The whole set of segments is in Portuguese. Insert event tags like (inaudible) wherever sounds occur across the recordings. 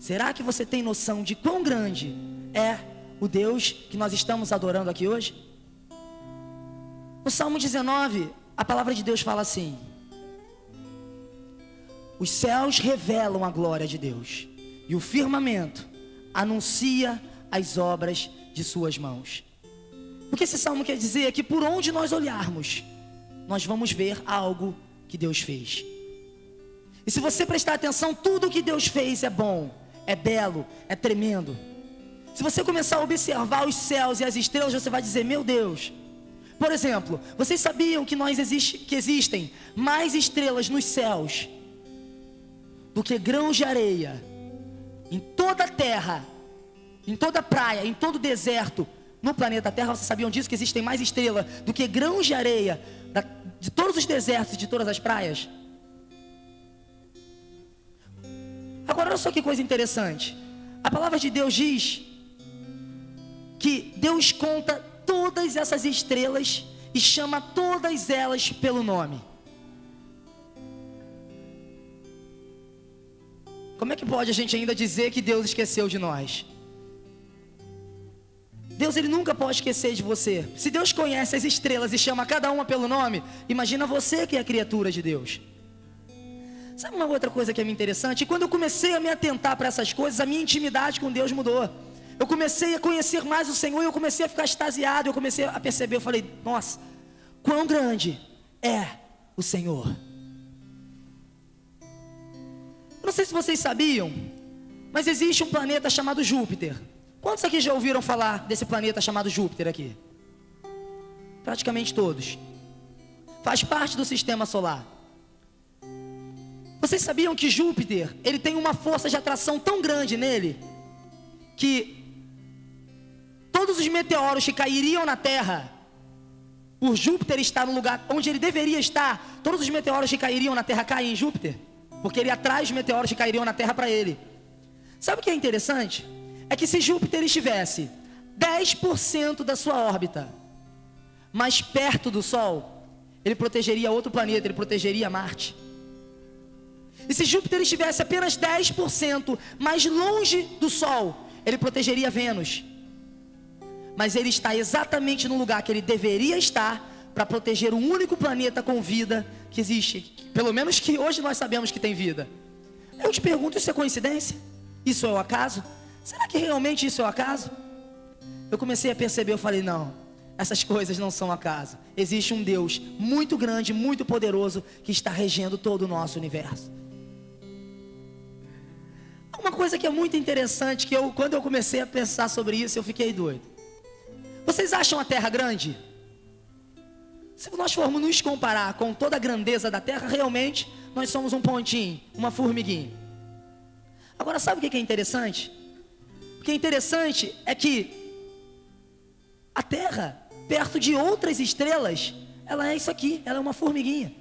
Será que você tem noção de quão grande é o Deus que nós estamos adorando aqui hoje? No Salmo 19, a palavra de Deus fala assim: Os céus revelam a glória de Deus, e o firmamento anuncia as obras de suas mãos. O que esse salmo quer dizer é que por onde nós olharmos, nós vamos ver algo que Deus fez. E se você prestar atenção, tudo que Deus fez é bom, é belo, é tremendo. Se você começar a observar os céus e as estrelas, você vai dizer: Meu Deus. Por exemplo, vocês sabiam que nós existe, que existem mais estrelas nos céus do que grãos de areia em toda a terra, em toda a praia, em todo o deserto, no planeta Terra, vocês sabiam disso? Que existem mais estrelas do que grãos de areia de todos os desertos e de todas as praias? Agora, olha só que coisa interessante. A palavra de Deus diz que Deus conta todas essas estrelas e chama todas elas pelo nome. Como é que pode a gente ainda dizer que Deus esqueceu de nós? Deus ele nunca pode esquecer de você. Se Deus conhece as estrelas e chama cada uma pelo nome, imagina você que é criatura de Deus. Sabe uma outra coisa que é interessante? Quando eu comecei a me atentar para essas coisas, a minha intimidade com Deus mudou. Eu comecei a conhecer mais o Senhor eu comecei a ficar extasiado. Eu comecei a perceber, eu falei, nossa, quão grande é o Senhor. Eu não sei se vocês sabiam, mas existe um planeta chamado Júpiter. Quantos aqui já ouviram falar desse planeta chamado Júpiter aqui? Praticamente todos. Faz parte do sistema solar. Vocês sabiam que Júpiter, ele tem uma força de atração tão grande nele que todos os meteoros que cairiam na Terra, por Júpiter estar no lugar onde ele deveria estar, todos os meteoros que cairiam na Terra caem em Júpiter, porque ele atrai os meteoros que cairiam na Terra para ele. Sabe o que é interessante? é que se Júpiter estivesse 10% da sua órbita mais perto do Sol, ele protegeria outro planeta, ele protegeria Marte. E se Júpiter estivesse apenas 10% mais longe do Sol, ele protegeria Vênus. Mas ele está exatamente no lugar que ele deveria estar para proteger o único planeta com vida que existe, pelo menos que hoje nós sabemos que tem vida. Eu te pergunto, isso é coincidência? Isso é o acaso? Será que realmente isso é o acaso? Eu comecei a perceber, eu falei, não, essas coisas não são acaso. Existe um Deus muito grande, muito poderoso, que está regendo todo o nosso universo. Uma coisa que é muito interessante, que eu, quando eu comecei a pensar sobre isso, eu fiquei doido. Vocês acham a Terra grande? Se nós formos nos comparar com toda a grandeza da Terra, realmente nós somos um pontinho, uma formiguinha. Agora, sabe o que é interessante? O que é interessante é que a Terra, perto de outras estrelas, ela é isso aqui, ela é uma formiguinha.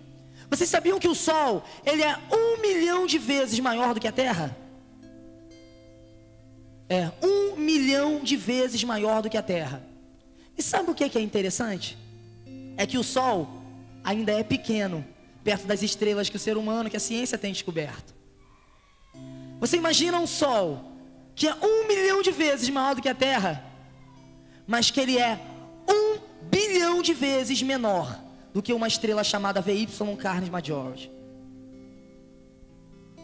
Vocês sabiam que o Sol, ele é um milhão de vezes maior do que a Terra? É, um milhão de vezes maior do que a Terra. E sabe o que é interessante? É que o Sol ainda é pequeno, perto das estrelas que o ser humano, que a ciência tem descoberto. Você imagina um Sol que é um milhão de vezes maior do que a Terra, mas que ele é um bilhão de vezes menor do que uma estrela chamada VY Carnes Majores.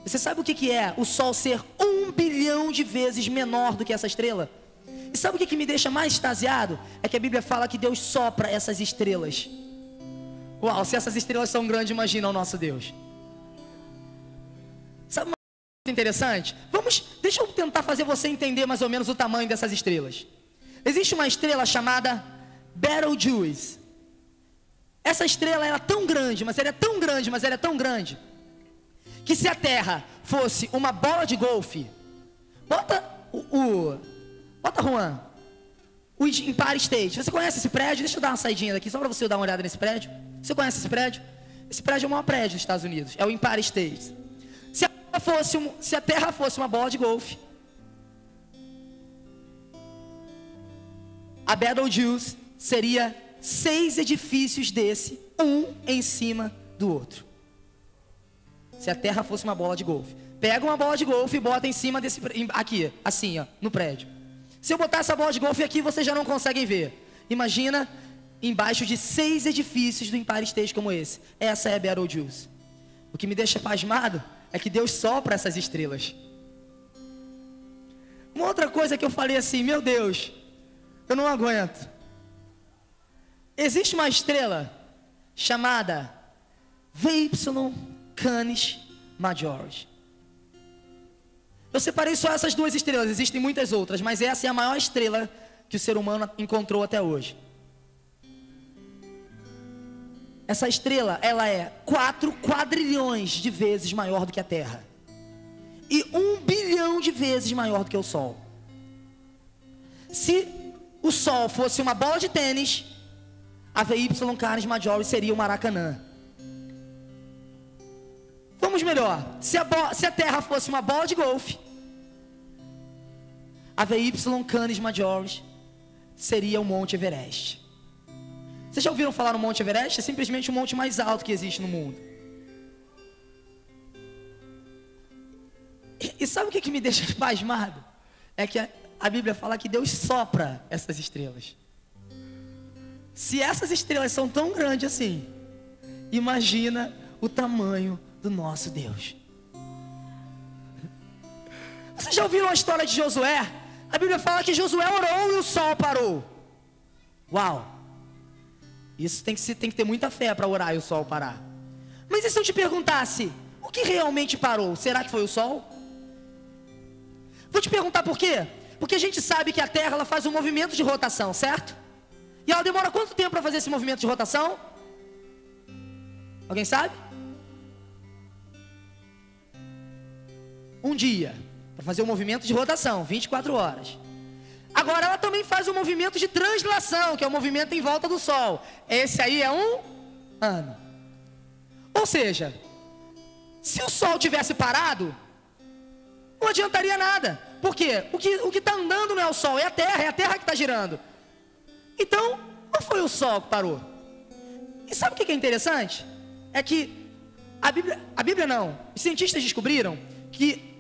Você sabe o que, que é o Sol ser um bilhão de vezes menor do que essa estrela? E sabe o que, que me deixa mais extasiado? É que a Bíblia fala que Deus sopra essas estrelas. Uau, se essas estrelas são grandes, imagina o nosso Deus. Sabe interessante? Vamos, deixa eu tentar fazer você entender mais ou menos o tamanho dessas estrelas. Existe uma estrela chamada Betelgeuse. Essa estrela era tão grande, mas ela é tão grande, mas ela é tão grande, que se a Terra fosse uma bola de golfe, bota o, o bota Juan, o Empire State. Você conhece esse prédio? Deixa eu dar uma saidinha daqui só para você dar uma olhada nesse prédio. Você conhece esse prédio? Esse prédio é o maior prédio dos Estados Unidos. É o Empire State fosse um, se a terra fosse uma bola de golfe, a Betelgeuse seria seis edifícios desse, um em cima do outro. Se a terra fosse uma bola de golfe. Pega uma bola de golfe e bota em cima desse. Aqui, assim, ó, no prédio. Se eu botar essa bola de golfe aqui, vocês já não conseguem ver. Imagina embaixo de seis edifícios do Empire State como esse. Essa é Beetlejuice. O que me deixa pasmado é que Deus sopra essas estrelas. Uma outra coisa que eu falei assim, meu Deus, eu não aguento. Existe uma estrela chamada VY Canis Majoris. Eu separei só essas duas estrelas, existem muitas outras, mas essa é a maior estrela que o ser humano encontrou até hoje. Essa estrela, ela é 4 quadrilhões de vezes maior do que a Terra. E um bilhão de vezes maior do que o Sol. Se o Sol fosse uma bola de tênis, a VY Canis Majoris seria o Maracanã. Vamos melhor. Se a, se a Terra fosse uma bola de golfe, a VY Canis Majoris seria o Monte Everest. Vocês já ouviram falar no Monte Everest? É simplesmente o monte mais alto que existe no mundo. E, e sabe o que, que me deixa (laughs) pasmado? É que a, a Bíblia fala que Deus sopra essas estrelas. Se essas estrelas são tão grandes assim, imagina o tamanho do nosso Deus. Vocês já ouviram a história de Josué? A Bíblia fala que Josué orou e o sol parou. Uau! Isso tem que, tem que ter muita fé para orar e o sol parar. Mas e se eu te perguntasse, o que realmente parou? Será que foi o sol? Vou te perguntar por quê? Porque a gente sabe que a Terra ela faz um movimento de rotação, certo? E ela demora quanto tempo para fazer esse movimento de rotação? Alguém sabe? Um dia, para fazer o um movimento de rotação, 24 horas. Agora ela também faz o um movimento de translação, que é o movimento em volta do Sol. Esse aí é um ano. Ou seja, se o Sol tivesse parado, não adiantaria nada. Por quê? O que está andando não é o Sol, é a Terra, é a Terra que está girando. Então, não foi o Sol que parou. E sabe o que é interessante? É que a Bíblia, a Bíblia não, os cientistas descobriram que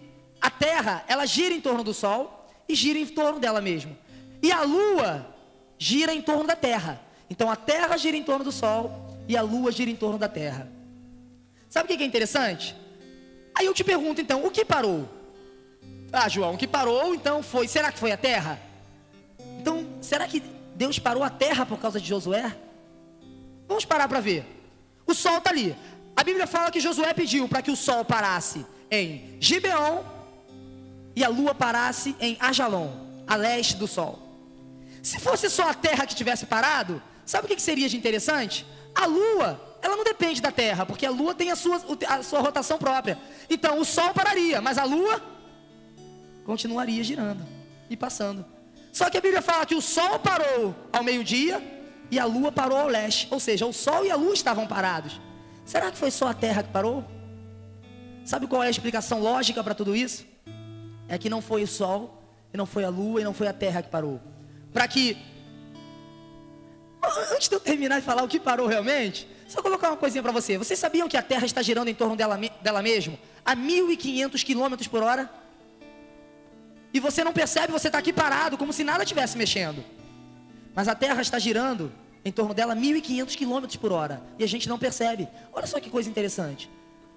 a Terra, ela gira em torno do Sol e gira em torno dela mesmo. E a lua gira em torno da terra. Então a terra gira em torno do sol e a lua gira em torno da terra. Sabe o que é interessante? Aí eu te pergunto então, o que parou? Ah, João, o que parou então foi, será que foi a terra? Então, será que Deus parou a terra por causa de Josué? Vamos parar para ver. O sol está ali. A Bíblia fala que Josué pediu para que o sol parasse em Gibeon e a lua parasse em Ajalon, a leste do sol. Se fosse só a terra que tivesse parado, sabe o que seria de interessante? A lua, ela não depende da terra, porque a lua tem a sua, a sua rotação própria. Então o sol pararia, mas a lua continuaria girando e passando. Só que a Bíblia fala que o sol parou ao meio-dia e a lua parou ao leste. Ou seja, o sol e a lua estavam parados. Será que foi só a terra que parou? Sabe qual é a explicação lógica para tudo isso? É que não foi o sol, e não foi a lua, e não foi a terra que parou. Para que, antes de eu terminar de falar o que parou realmente, só colocar uma coisinha para você. Vocês sabiam que a terra está girando em torno dela, dela mesmo a 1.500 km por hora? E você não percebe, você está aqui parado, como se nada estivesse mexendo. Mas a terra está girando em torno dela 1.500 km por hora. E a gente não percebe. Olha só que coisa interessante.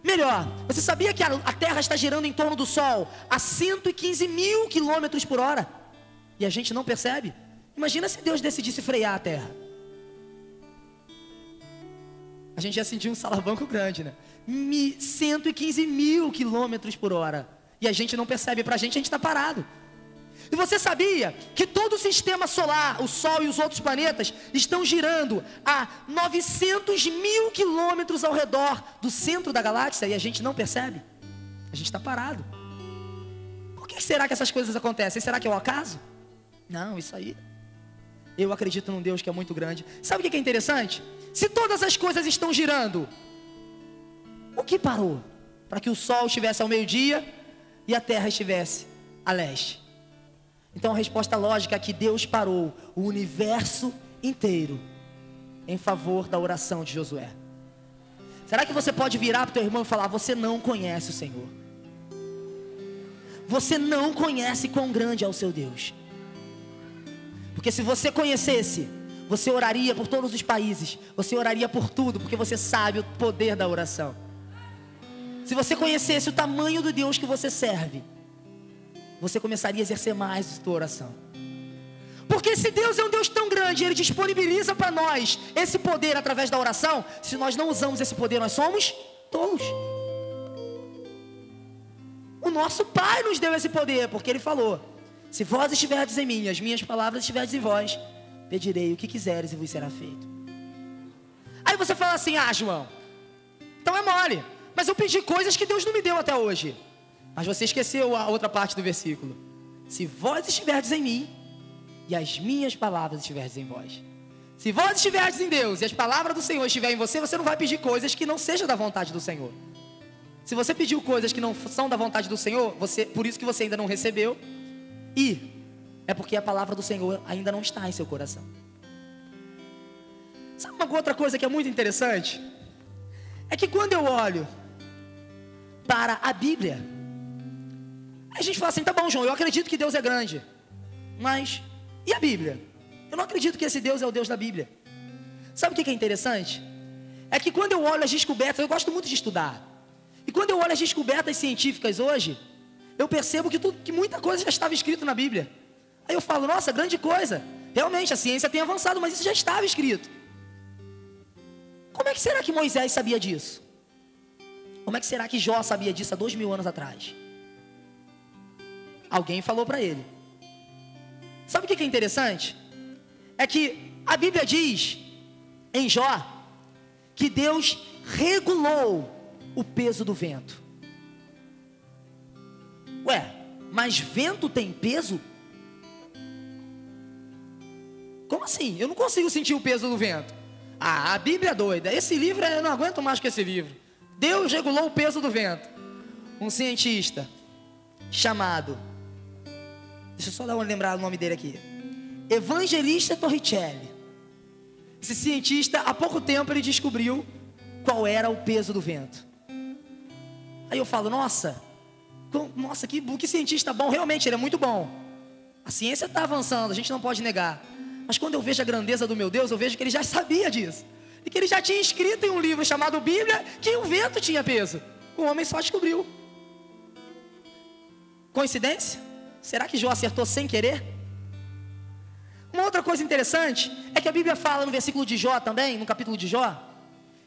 Melhor, você sabia que a, Terra está girando em torno do Sol a 115 mil quilômetros por hora? E a gente não percebe? Imagina se Deus decidisse frear a Terra. A gente já sentiu um salabanco grande, né? 115 mil quilômetros por hora. E a gente não percebe, para a gente a gente está parado. E você sabia que todo o sistema solar, o Sol e os outros planetas, estão girando a 900 mil quilômetros ao redor do centro da galáxia e a gente não percebe? A gente está parado. Por que será que essas coisas acontecem? Será que é o acaso? Não, isso aí. Eu acredito num Deus que é muito grande. Sabe o que é interessante? Se todas as coisas estão girando, o que parou? Para que o Sol estivesse ao meio-dia e a Terra estivesse a leste. Então a resposta lógica é que Deus parou o universo inteiro em favor da oração de Josué. Será que você pode virar para o teu irmão e falar: Você não conhece o Senhor? você não conhece quão grande é o seu Deus. Porque se você conhecesse, você oraria por todos os países, você oraria por tudo, porque você sabe o poder da oração. Se você conhecesse o tamanho do Deus que você serve, você começaria a exercer mais a sua oração. Porque se Deus é um Deus tão grande, Ele disponibiliza para nós esse poder através da oração, se nós não usamos esse poder, nós somos tolos. O nosso Pai nos deu esse poder, porque Ele falou: Se vós estiverdes em mim, as minhas palavras estiverdes em vós, pedirei o que quiseres e vos será feito. Aí você fala assim: Ah, João, então é mole, mas eu pedi coisas que Deus não me deu até hoje. Mas você esqueceu a outra parte do versículo. Se vós estiverdes em mim e as minhas palavras estiverdes em vós. Se vós estiverdes em Deus e as palavras do Senhor estiverem em você, você não vai pedir coisas que não sejam da vontade do Senhor. Se você pediu coisas que não são da vontade do Senhor, você, por isso que você ainda não recebeu, e é porque a palavra do Senhor ainda não está em seu coração. Sabe uma outra coisa que é muito interessante? É que quando eu olho para a Bíblia, a gente fala assim: tá bom, João, eu acredito que Deus é grande, mas e a Bíblia? Eu não acredito que esse Deus é o Deus da Bíblia. Sabe o que é interessante? É que quando eu olho as descobertas, eu gosto muito de estudar. E quando eu olho as descobertas científicas hoje, eu percebo que, tudo, que muita coisa já estava escrito na Bíblia. Aí eu falo, nossa, grande coisa. Realmente, a ciência tem avançado, mas isso já estava escrito. Como é que será que Moisés sabia disso? Como é que será que Jó sabia disso há dois mil anos atrás? Alguém falou para ele. Sabe o que é interessante? É que a Bíblia diz em Jó que Deus regulou o peso do vento. Ué, mas vento tem peso? Como assim? Eu não consigo sentir o peso do vento. Ah, a Bíblia é doida. Esse livro eu não aguento mais com esse livro. Deus regulou o peso do vento. Um cientista chamado Deixa eu só dar uma lembrar o nome dele aqui. Evangelista Torricelli. Esse cientista, há pouco tempo, ele descobriu qual era o peso do vento. Aí eu falo, nossa, nossa, que, que cientista bom, realmente ele é muito bom. A ciência está avançando, a gente não pode negar. Mas quando eu vejo a grandeza do meu Deus, eu vejo que ele já sabia disso. E que ele já tinha escrito em um livro chamado Bíblia que o vento tinha peso. O homem só descobriu. Coincidência? Será que Jó acertou sem querer? Uma outra coisa interessante é que a Bíblia fala no versículo de Jó também, no capítulo de Jó,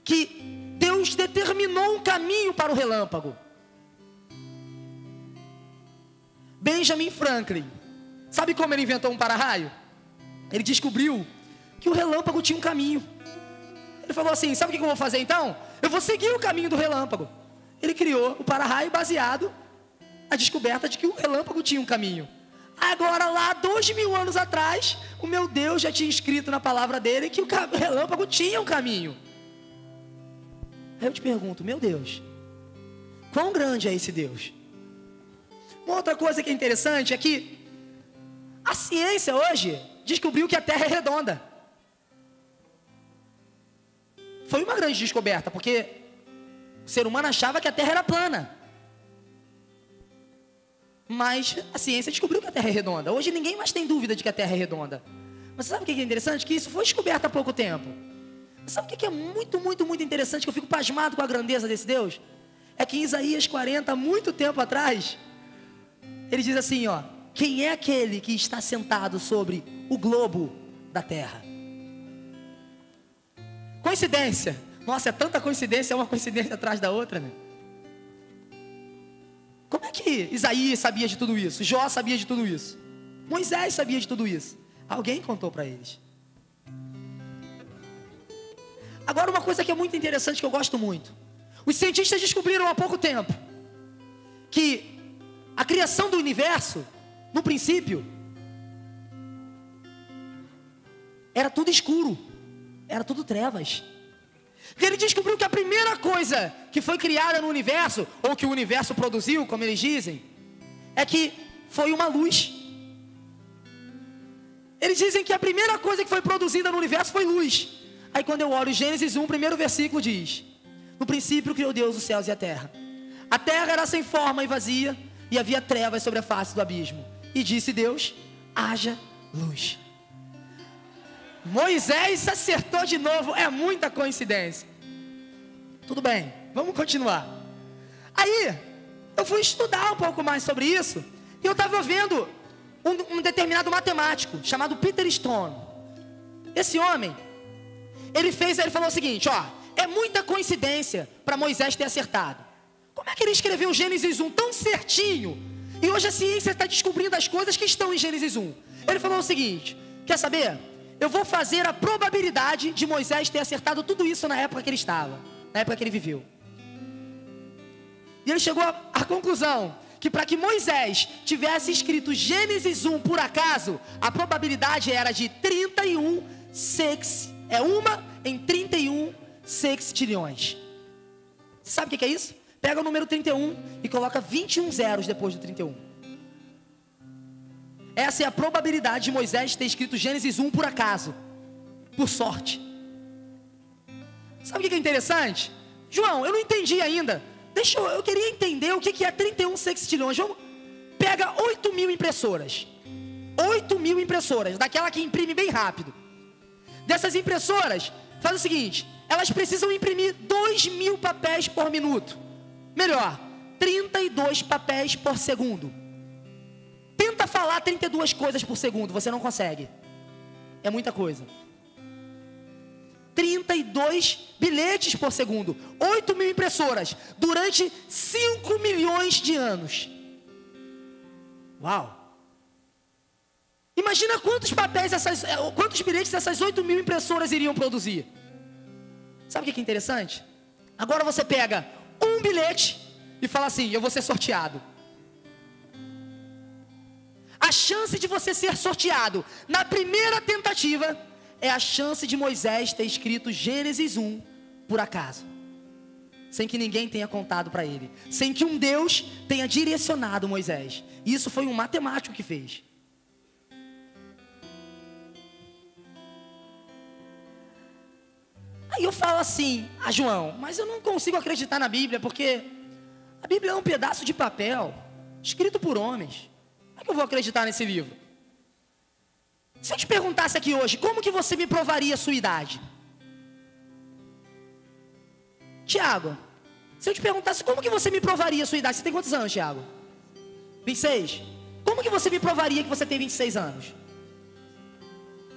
que Deus determinou um caminho para o relâmpago. Benjamin Franklin, sabe como ele inventou um para-raio? Ele descobriu que o relâmpago tinha um caminho. Ele falou assim: Sabe o que eu vou fazer então? Eu vou seguir o caminho do relâmpago. Ele criou o para-raio baseado a descoberta de que o relâmpago tinha um caminho. Agora, lá, dois mil anos atrás, o meu Deus já tinha escrito na palavra dele que o relâmpago tinha um caminho. Aí eu te pergunto, meu Deus, quão grande é esse Deus? Uma outra coisa que é interessante é que a ciência hoje descobriu que a Terra é redonda. Foi uma grande descoberta, porque o ser humano achava que a Terra era plana. Mas a ciência descobriu que a Terra é redonda. Hoje ninguém mais tem dúvida de que a Terra é redonda. Mas sabe o que é interessante? Que isso foi descoberto há pouco tempo. Mas sabe o que é muito, muito, muito interessante? Que eu fico pasmado com a grandeza desse Deus? É que em Isaías 40, muito tempo atrás, ele diz assim: ó, quem é aquele que está sentado sobre o globo da terra? Coincidência. Nossa, é tanta coincidência, é uma coincidência atrás da outra, né? Como é que Isaías sabia de tudo isso? Jó sabia de tudo isso? Moisés sabia de tudo isso? Alguém contou para eles. Agora, uma coisa que é muito interessante, que eu gosto muito. Os cientistas descobriram há pouco tempo que a criação do universo, no princípio, era tudo escuro, era tudo trevas. Ele descobriu que a primeira coisa que foi criada no universo, ou que o universo produziu, como eles dizem, é que foi uma luz. Eles dizem que a primeira coisa que foi produzida no universo foi luz. Aí quando eu olho Gênesis 1, primeiro versículo diz: No princípio criou Deus os céus e a terra. A terra era sem forma e vazia, e havia trevas sobre a face do abismo. E disse Deus: haja luz. Moisés acertou de novo, é muita coincidência. Tudo bem, vamos continuar. Aí, eu fui estudar um pouco mais sobre isso, e eu estava vendo um, um, determinado matemático chamado Peter Stone. Esse homem, ele fez, ele falou o seguinte: ó, é muita coincidência para Moisés ter acertado. Como é que ele escreveu Gênesis 1 tão certinho? E hoje a ciência está descobrindo as coisas que estão em Gênesis 1. Ele falou o seguinte: quer saber? Eu vou fazer a probabilidade de Moisés ter acertado tudo isso na época que ele estava, na época que ele viveu. E ele chegou à conclusão que para que Moisés tivesse escrito Gênesis 1 por acaso, a probabilidade era de 31 sex, é uma em 31 sextilhões. Sabe o que é isso? Pega o número 31 e coloca 21 zeros depois do 31. Essa é a probabilidade de Moisés ter escrito Gênesis 1 por acaso, por sorte. Sabe o que é interessante? João, eu não entendi ainda. Deixa eu, eu queria entender o que é 31 sextilhões. Vamos, pega 8 mil impressoras. 8 mil impressoras, daquela que imprime bem rápido. Dessas impressoras, faz o seguinte: elas precisam imprimir 2 mil papéis por minuto. Melhor, 32 papéis por segundo. Falar 32 coisas por segundo, você não consegue. É muita coisa. 32 bilhetes por segundo, 8 mil impressoras, durante 5 milhões de anos. Uau! Imagina quantos papéis, essas, eh, quantos bilhetes essas 8 mil impressoras iriam produzir. Sabe o que é interessante? Agora você pega um bilhete e fala assim: Eu vou ser sorteado. A chance de você ser sorteado na primeira tentativa é a chance de Moisés ter escrito Gênesis 1 por acaso, sem que ninguém tenha contado para ele, sem que um Deus tenha direcionado Moisés. Isso foi um matemático que fez. Aí eu falo assim, a ah, João, mas eu não consigo acreditar na Bíblia, porque a Bíblia é um pedaço de papel, escrito por homens. Como é que eu vou acreditar nesse livro? Se eu te perguntasse aqui hoje, como que você me provaria a sua idade? Tiago, se eu te perguntasse como que você me provaria a sua idade, você tem quantos anos, Tiago? 26? Como que você me provaria que você tem 26 anos?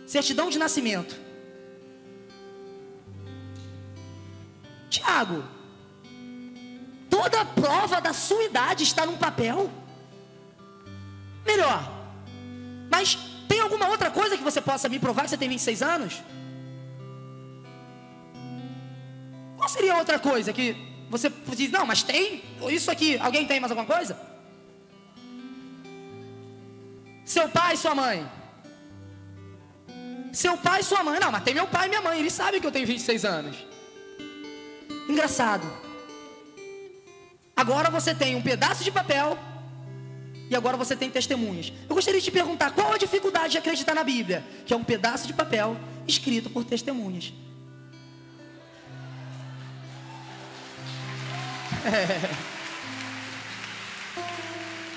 Certidão de nascimento. Tiago, toda prova da sua idade está num papel. Melhor, mas tem alguma outra coisa que você possa me provar que você tem 26 anos? Qual seria outra coisa que você diz, não, mas tem isso aqui, alguém tem mais alguma coisa? Seu pai sua mãe. Seu pai sua mãe, não, mas tem meu pai e minha mãe, eles sabem que eu tenho 26 anos. Engraçado. Agora você tem um pedaço de papel e agora você tem testemunhas. Eu gostaria de te perguntar qual a dificuldade de acreditar na Bíblia, que é um pedaço de papel escrito por testemunhas. É.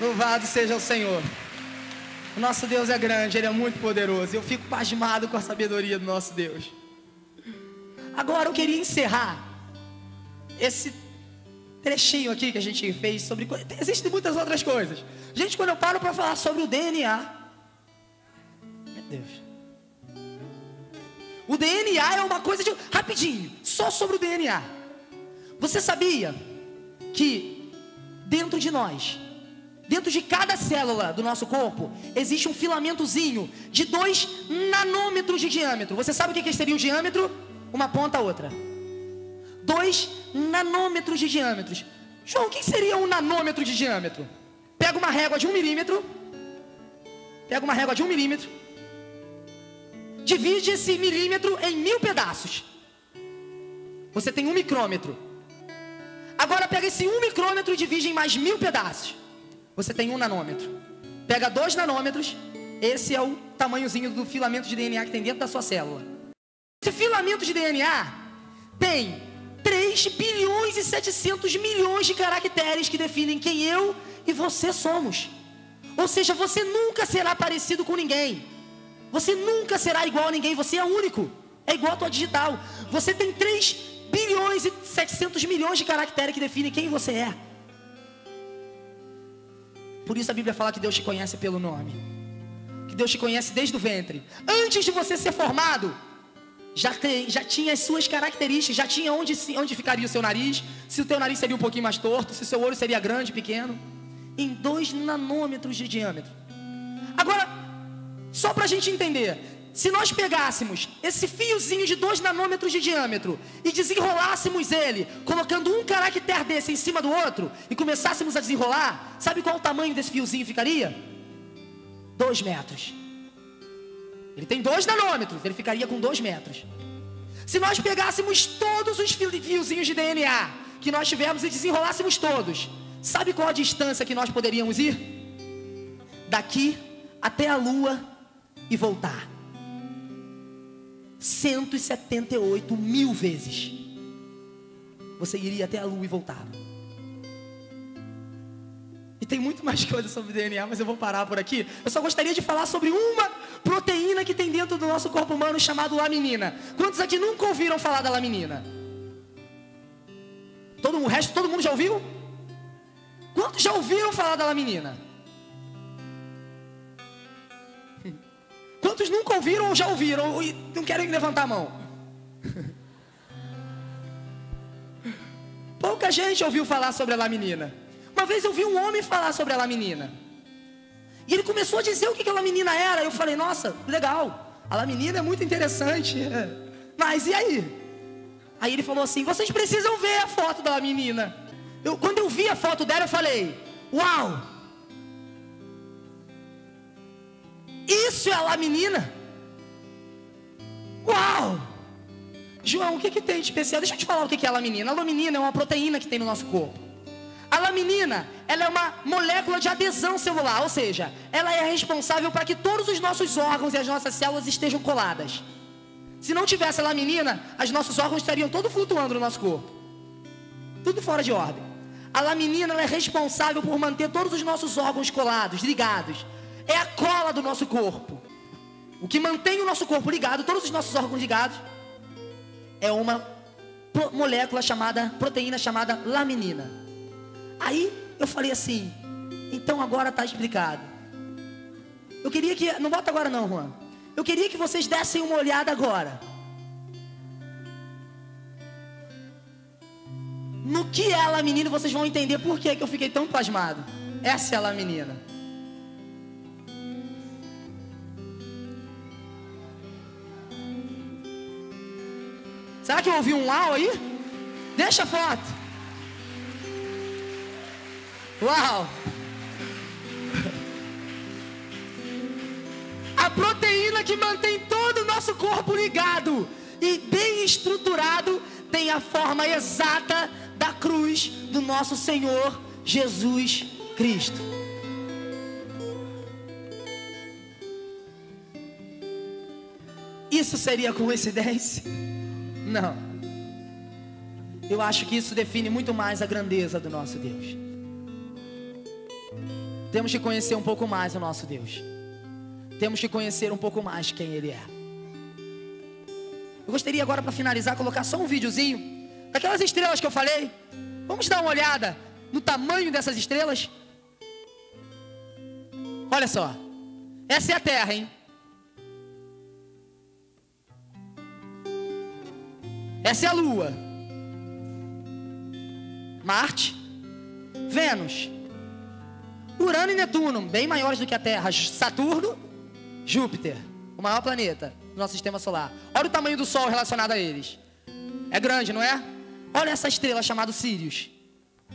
(laughs) Louvado seja o Senhor. O nosso Deus é grande, Ele é muito poderoso. Eu fico pasmado com a sabedoria do nosso Deus. Agora eu queria encerrar esse trechinho aqui que a gente fez sobre. Existem muitas outras coisas. Gente, quando eu paro para falar sobre o DNA. Meu Deus. O DNA é uma coisa de. Rapidinho, só sobre o DNA. Você sabia que dentro de nós, dentro de cada célula do nosso corpo, existe um filamentozinho de 2 nanômetros de diâmetro. Você sabe o que seria o diâmetro? Uma ponta a outra. 2 nanômetros de diâmetro. João, o que seria um nanômetro de diâmetro? Pega uma régua de um milímetro, pega uma régua de um milímetro, divide esse milímetro em mil pedaços. Você tem um micrômetro. Agora pega esse um micrômetro e divide em mais mil pedaços. Você tem um nanômetro. Pega dois nanômetros. Esse é o tamanhozinho do filamento de DNA que tem dentro da sua célula. Esse filamento de DNA tem 3 bilhões e 700 milhões de caracteres que definem quem eu e você somos. Ou seja, você nunca será parecido com ninguém. Você nunca será igual a ninguém, você é único. É igual a tua digital. Você tem 3 bilhões e 700 milhões de caracteres que definem quem você é. Por isso a Bíblia fala que Deus te conhece pelo nome. Que Deus te conhece desde o ventre. Antes de você ser formado, já, tem, já tinha as suas características, já tinha onde, onde ficaria o seu nariz, se o teu nariz seria um pouquinho mais torto, se o seu olho seria grande, pequeno. Em 2 nanômetros de diâmetro. Agora, só para a gente entender, se nós pegássemos esse fiozinho de 2 nanômetros de diâmetro e desenrolássemos ele, colocando um caractere desse em cima do outro e começássemos a desenrolar, sabe qual o tamanho desse fiozinho ficaria? 2 metros. Ele tem 2 nanômetros, ele ficaria com 2 metros. Se nós pegássemos todos os fiozinhos de DNA que nós tivermos e desenrolássemos todos, sabe qual a distância que nós poderíamos ir? Daqui até a Lua e voltar. 178 mil vezes. Você iria até a lua e voltava. E tem muito mais (laughs) coisa sobre DNA, mas eu vou parar por aqui. Eu só gostaria de falar sobre uma proteína que tem dentro do nosso corpo humano chamado laminina. Quantos aqui nunca ouviram falar da laminina? Todo, o resto, todo mundo já ouviu? Quantos já ouviram falar da laminina? (laughs) Quantos nunca ouviram ou já ouviram e não querem levantar a mão? (laughs) Pouca gente ouviu falar sobre a laminina. Uma vez eu vi um homem falar sobre a laminina. E ele começou a dizer o que a laminina era. Eu falei, nossa, legal. A laminina é muito interessante. (laughs) Mas e aí? Aí ele falou assim: vocês precisam ver a foto da laminina. Eu, quando eu vi a foto dela, eu falei: uau! Isso é a laminina. Uau! João, o que, que tem de especial? Deixa eu te falar o que é a laminina. A laminina é uma proteína que tem no nosso corpo. A laminina, ela é uma molécula de adesão celular, ou seja, ela é responsável para que todos os nossos órgãos e as nossas células estejam coladas. Se não tivesse a laminina, os nossos órgãos estariam todos flutuando no nosso corpo. Tudo fora de ordem. A laminina é responsável por manter todos os nossos órgãos colados, ligados é a cola do nosso corpo. O que mantém o nosso corpo ligado, todos os nossos órgãos ligados, é uma molécula chamada, proteína chamada laminina. Aí eu falei assim, então agora está explicado. Eu queria que, não bota agora não, Juan. Eu queria que vocês dessem uma olhada agora. No que é a laminina, vocês vão entender por que, que eu fiquei tão pasmado. Essa é a laminina. Será que eu ouvi um uau aí? Deixa a foto. Uau! A proteína que mantém todo o nosso corpo ligado e bem estruturado tem a forma exata da cruz do nosso Senhor Jesus Cristo. Isso seria coincidência? Não. Eu acho que isso define muito mais a grandeza do nosso Deus. Temos que conhecer um pouco mais o nosso Deus. Temos que conhecer um pouco mais quem Ele é. Eu gostaria agora, para finalizar, colocar só um videozinho daquelas estrelas que eu falei. Vamos dar uma olhada no tamanho dessas estrelas. Olha só. Essa é a Terra, hein? Essa é a Lua. Marte, Vênus, Urano e Netuno, bem maiores do que a Terra. Saturno, Júpiter, o maior planeta do nosso sistema solar. Olha o tamanho do Sol relacionado a eles. É grande, não é? Olha essa estrela chamada Sirius.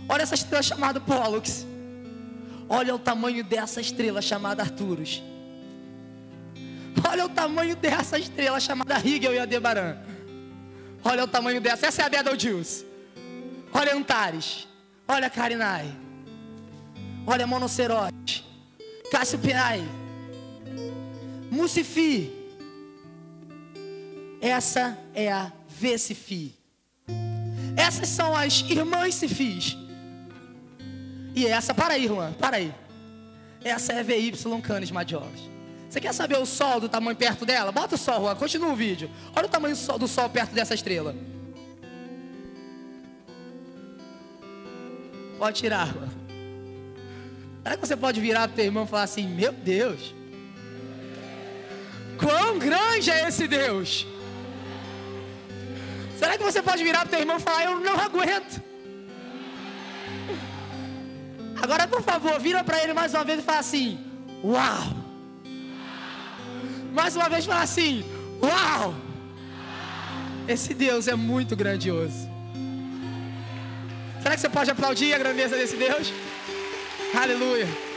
Olha essa estrela chamada Pollux. Olha o tamanho dessa estrela chamada Arturus. Olha o tamanho dessa estrela chamada Rigel e Adebaran. Olha o tamanho dessa. Essa é a Betelgeuse. Olha Antares. Olha Carinai. Olha Monocerote. Cassiopeai. Mucifi. Essa é a Vesifi. Essas são as irmãs Cifis. E essa, para aí, Juan, para aí. Essa é VY Canis Majores. Você quer saber o Sol do tamanho perto dela? Bota o Sol, Juan, continua o vídeo. Olha o tamanho do Sol perto dessa estrela. Pode tirar, Juan. Será que você pode virar para o teu irmão e falar assim: Meu Deus, quão grande é esse Deus? Será que você pode virar para o teu irmão e falar: Eu não aguento? Agora, por favor, vira para ele mais uma vez e fala assim: Uau! Mais uma vez, fala assim: Uau! Esse Deus é muito grandioso. Será que você pode aplaudir a grandeza desse Deus? Aleluia.